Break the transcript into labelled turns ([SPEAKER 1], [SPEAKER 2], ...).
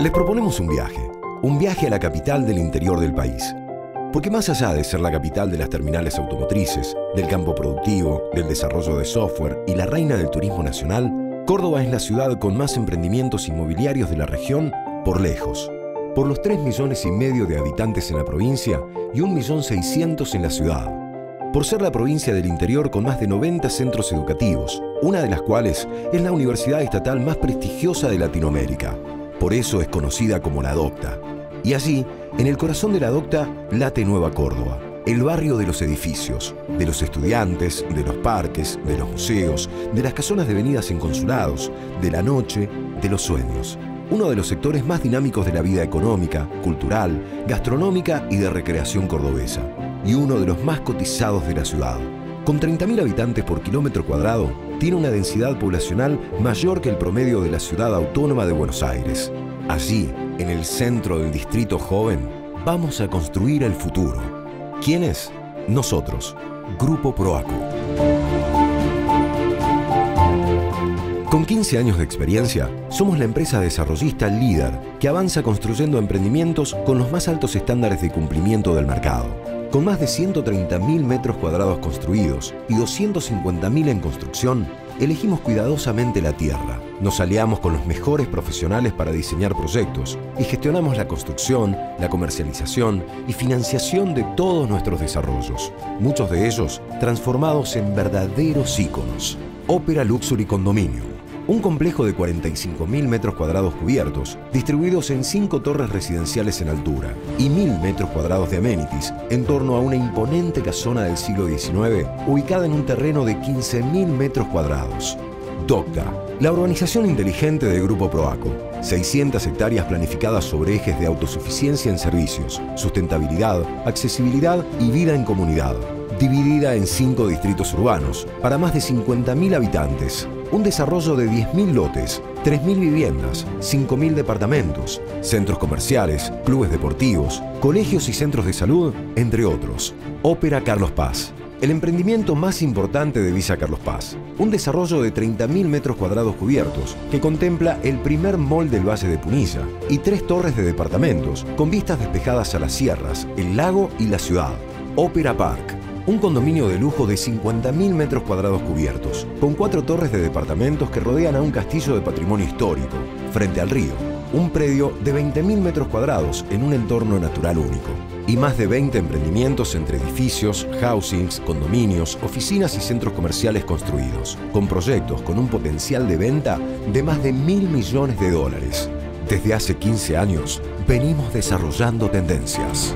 [SPEAKER 1] Les proponemos un viaje, un viaje a la capital del interior del país. Porque más allá de ser la capital de las terminales automotrices, del campo productivo, del desarrollo de software y la reina del turismo nacional, Córdoba es la ciudad con más emprendimientos inmobiliarios de la región por lejos. Por los 3 millones y medio de habitantes en la provincia y 1.600.000 en la ciudad. Por ser la provincia del interior con más de 90 centros educativos, una de las cuales es la universidad estatal más prestigiosa de Latinoamérica. Por eso es conocida como la Docta. Y allí, en el corazón de la Docta, late Nueva Córdoba el barrio de los edificios, de los estudiantes, de los parques, de los museos, de las casonas devenidas en consulados, de la noche, de los sueños. Uno de los sectores más dinámicos de la vida económica, cultural, gastronómica y de recreación cordobesa. Y uno de los más cotizados de la ciudad. Con 30.000 habitantes por kilómetro cuadrado, tiene una densidad poblacional mayor que el promedio de la ciudad autónoma de Buenos Aires. Allí, en el centro del distrito joven, vamos a construir el futuro ¿Quiénes? Nosotros, Grupo Proacu. Con 15 años de experiencia, somos la empresa desarrollista líder que avanza construyendo emprendimientos con los más altos estándares de cumplimiento del mercado. Con más de 130.000 metros cuadrados construidos y 250.000 en construcción, elegimos cuidadosamente la tierra. Nos aliamos con los mejores profesionales para diseñar proyectos y gestionamos la construcción, la comercialización y financiación de todos nuestros desarrollos, muchos de ellos transformados en verdaderos íconos. Ópera Luxury Condominium un complejo de 45.000 metros cuadrados cubiertos, distribuidos en cinco torres residenciales en altura y 1.000 metros cuadrados de amenities en torno a una imponente casona del siglo XIX ubicada en un terreno de 15.000 metros cuadrados. DOCTA, la urbanización inteligente del Grupo Proaco. 600 hectáreas planificadas sobre ejes de autosuficiencia en servicios, sustentabilidad, accesibilidad y vida en comunidad. Dividida en cinco distritos urbanos, para más de 50.000 habitantes, un desarrollo de 10.000 lotes, 3.000 viviendas, 5.000 departamentos, centros comerciales, clubes deportivos, colegios y centros de salud, entre otros. Ópera Carlos Paz. El emprendimiento más importante de Visa Carlos Paz. Un desarrollo de 30.000 metros cuadrados cubiertos que contempla el primer mall del Valle de Punilla y tres torres de departamentos con vistas despejadas a las sierras, el lago y la ciudad. Ópera Park un condominio de lujo de 50.000 metros cuadrados cubiertos, con cuatro torres de departamentos que rodean a un castillo de patrimonio histórico, frente al río. Un predio de 20.000 metros cuadrados en un entorno natural único. Y más de 20 emprendimientos entre edificios, housings, condominios, oficinas y centros comerciales construidos, con proyectos con un potencial de venta de más de mil millones de dólares. Desde hace 15 años, venimos desarrollando tendencias.